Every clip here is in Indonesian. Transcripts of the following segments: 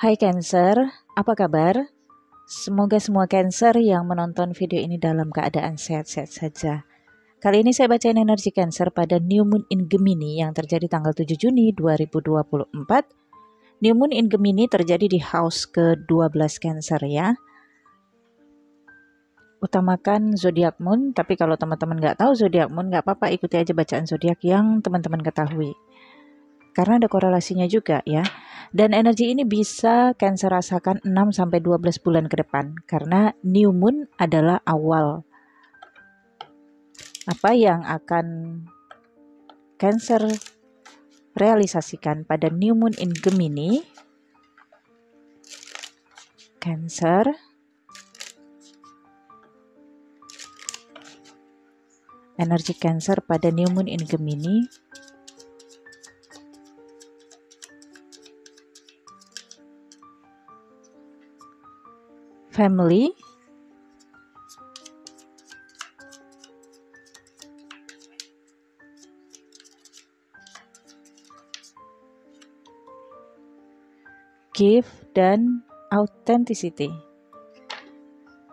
Hai Cancer, apa kabar? Semoga semua Cancer yang menonton video ini dalam keadaan sehat-sehat saja. Kali ini saya bacain energi Cancer pada New Moon in Gemini yang terjadi tanggal 7 Juni 2024. New Moon in Gemini terjadi di house ke-12 Cancer ya. Utamakan zodiak moon, tapi kalau teman-teman nggak tahu zodiak moon, nggak apa-apa ikuti aja bacaan zodiak yang teman-teman ketahui karena ada korelasinya juga ya. Dan energi ini bisa Cancer rasakan 6 sampai 12 bulan ke depan karena new moon adalah awal. Apa yang akan Cancer realisasikan pada new moon in Gemini. Cancer. Energi Cancer pada new moon in Gemini family give dan authenticity.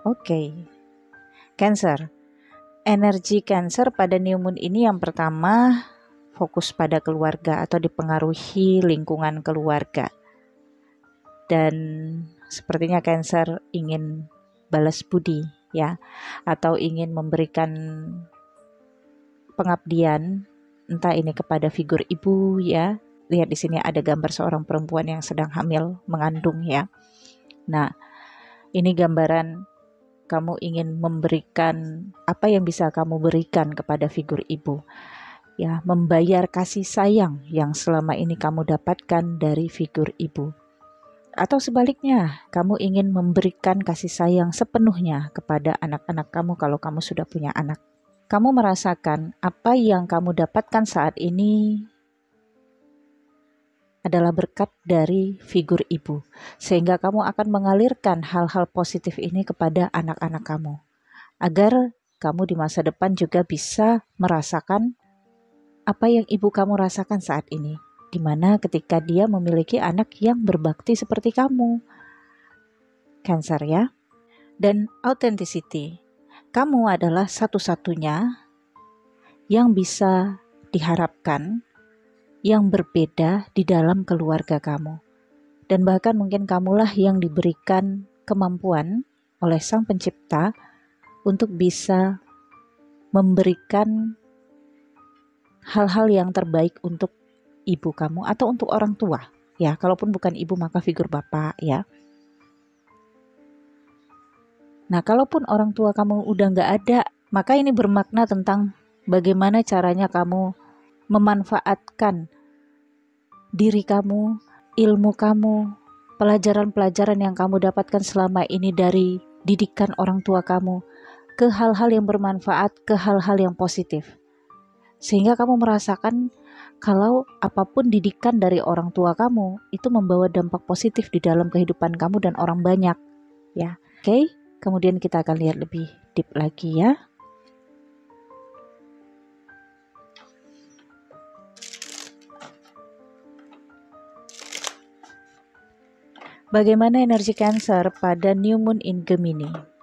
Oke. Okay. Cancer. Energi Cancer pada new moon ini yang pertama fokus pada keluarga atau dipengaruhi lingkungan keluarga. Dan sepertinya Cancer ingin balas budi ya atau ingin memberikan pengabdian entah ini kepada figur ibu ya. Lihat di sini ada gambar seorang perempuan yang sedang hamil mengandung ya. Nah ini gambaran kamu ingin memberikan apa yang bisa kamu berikan kepada figur ibu ya membayar kasih sayang yang selama ini kamu dapatkan dari figur ibu atau sebaliknya, kamu ingin memberikan kasih sayang sepenuhnya kepada anak-anak kamu kalau kamu sudah punya anak. Kamu merasakan apa yang kamu dapatkan saat ini adalah berkat dari figur ibu, sehingga kamu akan mengalirkan hal-hal positif ini kepada anak-anak kamu, agar kamu di masa depan juga bisa merasakan apa yang ibu kamu rasakan saat ini Di mana ketika dia memiliki anak yang berbakti seperti kamu. Cancer ya. Dan authenticity. Kamu adalah satu-satunya yang bisa diharapkan yang berbeda di dalam keluarga kamu. Dan bahkan mungkin kamulah yang diberikan kemampuan oleh Sang Pencipta untuk bisa memberikan hal-hal yang terbaik untuk ibu kamu atau untuk orang tua. Ya kalaupun bukan ibu maka figur bapak ya. Nah kalaupun orang tua kamu udah nggak ada maka ini bermakna tentang bagaimana caranya kamu memanfaatkan diri kamu ilmu kamu pelajaran-pelajaran yang kamu dapatkan selama ini dari didikan orang tua kamu ke hal-hal yang bermanfaat ke hal-hal yang positif. Sehingga kamu merasakan kalau apa pun didikan dari orang tua kamu itu membawa dampak positif di dalam kehidupan kamu dan orang banyak ya oke okay? kemudian kita akan lihat lebih deep lagi ya Bagaimana energi Cancer pada new moon in Gemini?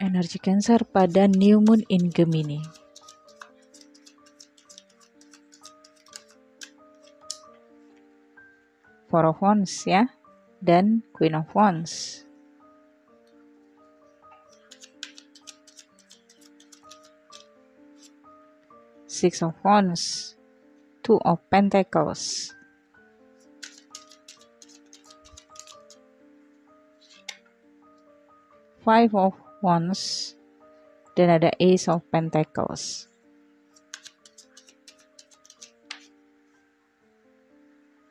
Energi Cancer pada new moon in Gemini. Four of Wands ya dan Queen of Wands. Six of Wands, Two of Pentacles. Five of Wands dan ada Ace of Pentacles.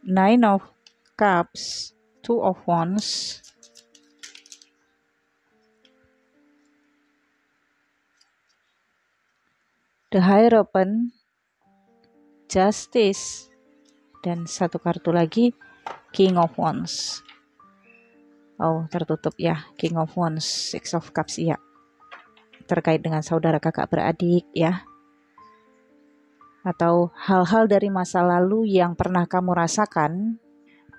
Nine of Cups, Two of Wands, The Hierophant, Justice, dan satu kartu lagi King of Wands. Oh, tertutup ya. King of Wands, Six of Cups, iya. terkait dengan saudara kakak beradik ya. Atau hal-hal dari masa lalu yang pernah kamu rasakan,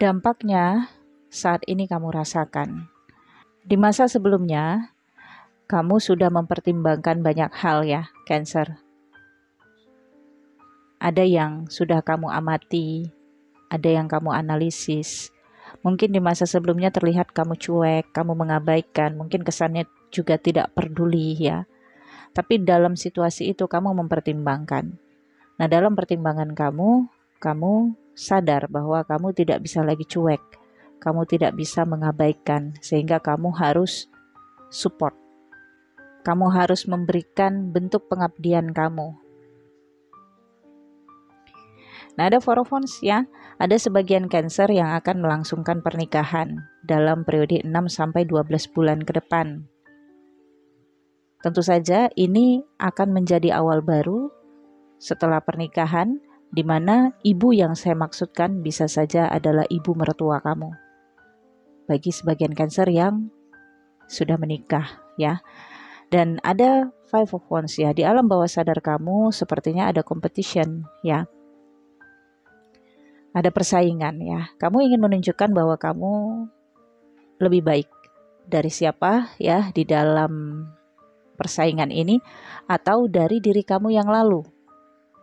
dampaknya saat ini kamu rasakan. Di masa sebelumnya, kamu sudah mempertimbangkan banyak hal ya, Cancer. Ada yang sudah kamu amati, ada yang kamu analisis, Mungkin di masa sebelumnya terlihat kamu cuek, kamu mengabaikan, mungkin kesannya juga tidak peduli ya. Tapi dalam situasi itu kamu mempertimbangkan. Nah, dalam pertimbangan kamu, kamu sadar bahwa kamu tidak bisa lagi cuek. Kamu tidak bisa mengabaikan sehingga kamu harus support. Kamu harus memberikan bentuk pengabdian kamu. Nah, ada forofons ya ada sebagian Cancer yang akan melangsungkan pernikahan dalam periode 6 sampai 12 bulan ke depan. Tentu saja ini akan menjadi awal baru setelah pernikahan di mana ibu yang saya maksudkan bisa saja adalah ibu mertua kamu. Bagi sebagian Cancer yang sudah menikah ya. Dan ada five of wands ya di alam bawah sadar kamu sepertinya ada competition ya ada persaingan ya. Kamu ingin menunjukkan bahwa kamu lebih baik dari siapa ya di dalam persaingan ini atau dari diri kamu yang lalu.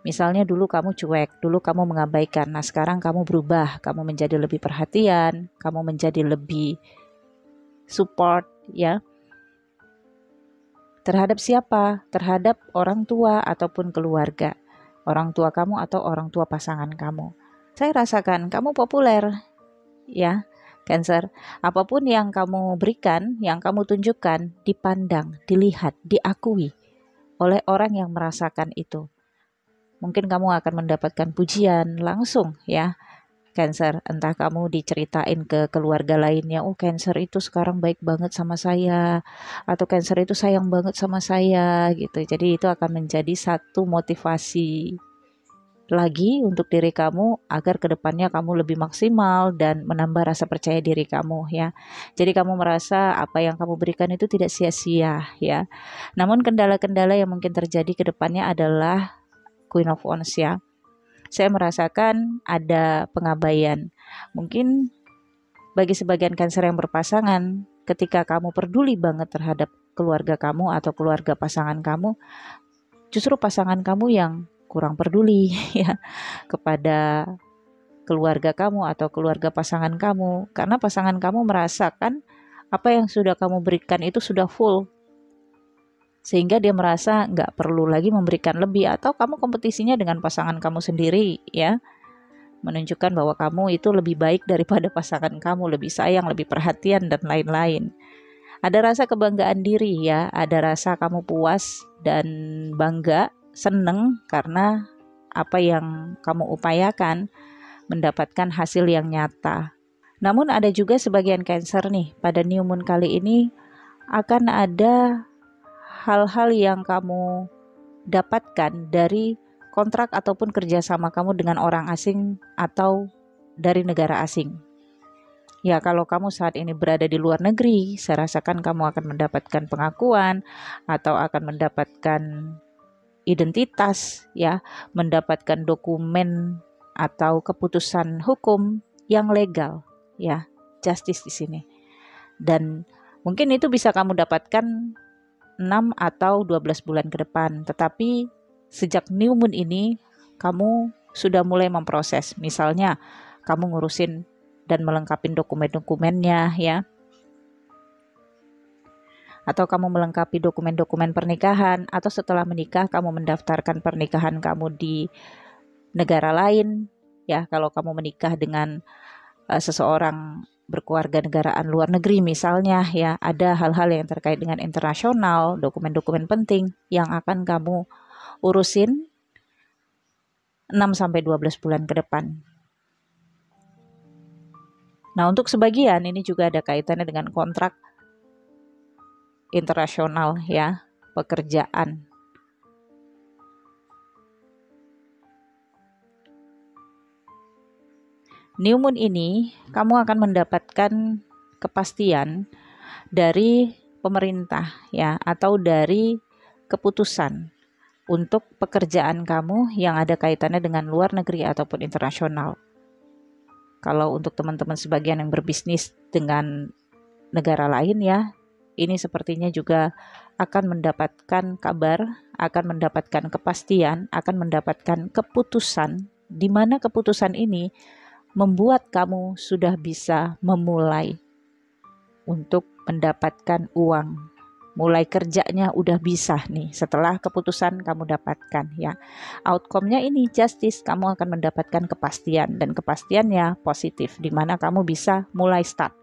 Misalnya dulu kamu cuek, dulu kamu mengabaikan. Nah, sekarang kamu berubah, kamu menjadi lebih perhatian, kamu menjadi lebih support ya. Terhadap siapa? Terhadap orang tua ataupun keluarga. Orang tua kamu atau orang tua pasangan kamu saya rasakan kamu populer. Ya Cancer apa pun yang kamu berikan yang kamu tunjukkan dipandang dilihat diakui oleh orang yang merasakan itu. Mungkin kamu akan mendapatkan pujian langsung ya Cancer, entah kamu diceritain ke keluarga lainnya, oh Cancer itu sekarang baik banget sama saya, atau Cancer itu sayang banget sama saya, gitu. Jadi itu akan menjadi satu motivasi lagi untuk diri kamu agar ke depannya kamu lebih maksimal dan menambah rasa percaya diri kamu ya. Jadi kamu merasa apa yang kamu berikan itu tidak sia-sia ya. Namun kendala-kendala yang mungkin terjadi ke depannya adalah Queen of Wands ya. Saya merasakan ada pengabaian. Mungkin bagi sebagian Cancer yang berpasangan, ketika kamu peduli banget terhadap keluarga kamu atau keluarga pasangan kamu, justru pasangan kamu yang kurang peduli ya kepada keluarga kamu atau keluarga pasangan kamu. Karena pasangan kamu merasakan apa yang sudah kamu berikan itu sudah full. Sehingga dia merasa nggak perlu lagi memberikan lebih. Atau kamu kompetisinya dengan pasangan kamu sendiri ya. Menunjukkan bahwa kamu itu lebih baik daripada pasangan kamu lebih sayang lebih perhatian dan lain-lain. Ada rasa kebanggaan diri ya. Ada rasa kamu puas dan bangga seneng karena apa yang kamu upayakan mendapatkan hasil yang nyata. Namun ada juga sebagian cancer nih pada new moon kali ini akan ada hal-hal yang kamu dapatkan dari kontrak ataupun kerjasama kamu dengan orang asing atau dari negara asing. Ya, kalau kamu saat ini berada di luar negeri, saya rasakan kamu akan mendapatkan pengakuan atau akan mendapatkan identitas ya, mendapatkan dokumen atau keputusan hukum yang legal ya, justice di sini. Dan mungkin itu bisa kamu dapatkan 6 atau 12 bulan ke depan, tetapi sejak new moon ini kamu sudah mulai memproses. Misalnya kamu ngurusin dan melengkapi dokumen-dokumennya ya atau kamu melengkapi dokumen-dokumen pernikahan, atau setelah menikah kamu mendaftarkan pernikahan kamu di negara lain, ya kalau kamu menikah dengan uh, seseorang berkeluarga negaraan luar negeri misalnya ya ada hal-hal yang terkait dengan internasional dokumen-dokumen penting yang akan kamu urusin 6 sampai 12 bulan ke depan. Nah, untuk sebagian ini juga ada kaitannya dengan kontrak internasional ya, pekerjaan. New moon ini kamu akan mendapatkan kepastian dari pemerintah ya atau dari keputusan untuk pekerjaan kamu yang ada kaitannya dengan luar negeri ataupun internasional. Kalau untuk teman-teman sebagian yang berbisnis dengan negara lain ya, ini sepertinya juga akan mendapatkan kabar, akan mendapatkan kepastian, akan mendapatkan keputusan, di mana keputusan ini membuat kamu sudah bisa memulai untuk mendapatkan uang. Mulai kerjanya udah bisa nih setelah keputusan kamu dapatkan ya. Outcome-nya ini justice, kamu akan mendapatkan kepastian dan kepastiannya positif di mana kamu bisa mulai start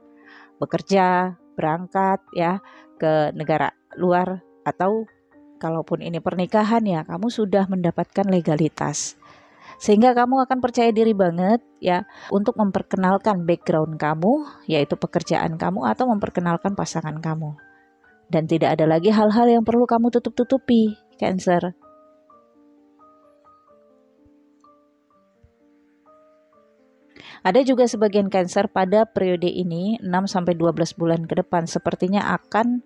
bekerja, berangkat ya ke negara luar atau kalaupun ini pernikahan ya kamu sudah mendapatkan legalitas. Sehingga kamu akan percaya diri banget ya untuk memperkenalkan background kamu yaitu pekerjaan kamu atau memperkenalkan pasangan kamu. Dan tidak ada lagi hal-hal yang perlu kamu tutup-tutupi cancer Ada juga sebagian Cancer pada periode ini 6 sampai 12 bulan ke depan sepertinya akan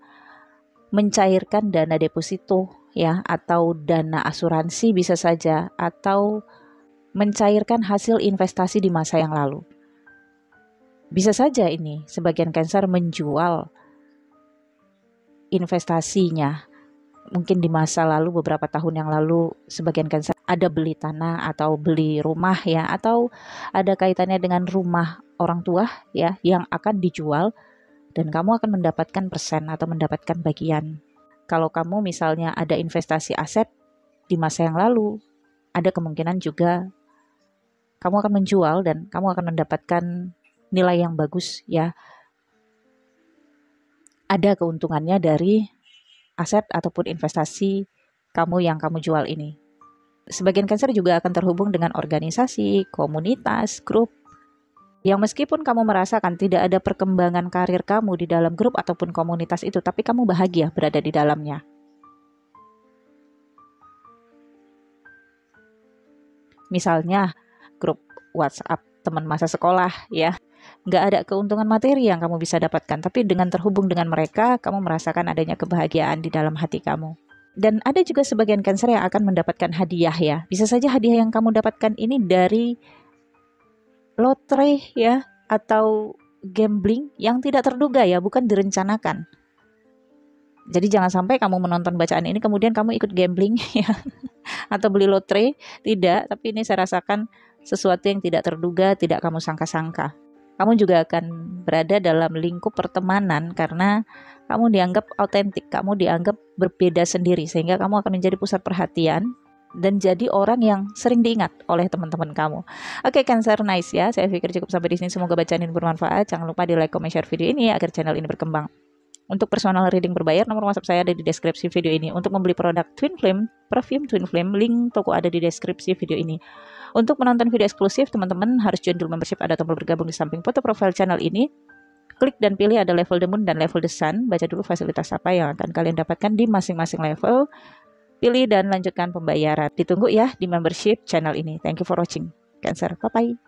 mencairkan dana deposito ya atau dana asuransi bisa saja atau mencairkan hasil investasi di masa yang lalu. Bisa saja ini sebagian Cancer menjual investasinya mungkin di masa lalu beberapa tahun yang lalu sebagian cancer ada beli tanah atau beli rumah ya atau ada kaitannya dengan rumah orang tua ya yang akan dijual dan kamu akan mendapatkan persen atau mendapatkan bagian. Kalau kamu misalnya ada investasi aset di masa yang lalu, ada kemungkinan juga kamu akan menjual dan kamu akan mendapatkan nilai yang bagus ya. Ada keuntungannya dari aset ataupun investasi kamu yang kamu jual ini. Sebagian Cancer juga akan terhubung dengan organisasi, komunitas, grup, yang meskipun kamu merasakan tidak ada perkembangan karir kamu di dalam grup ataupun komunitas itu, tapi kamu bahagia berada di dalamnya. Misalnya, grup WhatsApp teman masa sekolah ya nggak ada keuntungan materi yang kamu bisa dapatkan, tapi dengan terhubung dengan mereka, kamu merasakan adanya kebahagiaan di dalam hati kamu. Dan ada juga sebagian cancer yang akan mendapatkan hadiah ya. Bisa saja hadiah yang kamu dapatkan ini dari lotre ya atau gambling yang tidak terduga ya, bukan direncanakan. Jadi jangan sampai kamu menonton bacaan ini kemudian kamu ikut gambling ya atau beli lotre, tidak, tapi ini saya rasakan sesuatu yang tidak terduga, tidak kamu sangka-sangka kamu juga akan berada dalam lingkup pertemanan karena kamu dianggap autentik, kamu dianggap berbeda sendiri sehingga kamu akan menjadi pusat perhatian dan jadi orang yang sering diingat oleh teman-teman kamu. Oke, okay, Cancer nice ya. Saya pikir cukup sampai di sini. Semoga bacaan ini bermanfaat. Jangan lupa di like, comment, share video ini agar channel ini berkembang. Untuk personal reading berbayar, nomor WhatsApp saya ada di deskripsi video ini. Untuk membeli produk Twin Flame, perfume Twin Flame, link toko ada di deskripsi video ini. Untuk menonton video eksklusif, teman-teman harus join dulu membership. Ada tombol bergabung di samping foto profile channel ini. Klik dan pilih ada level the moon dan level the sun. Baca dulu fasilitas apa yang akan kalian dapatkan di masing-masing level. Pilih dan lanjutkan pembayaran. Ditunggu ya di membership channel ini. Thank you for watching. Cancer. Bye-bye.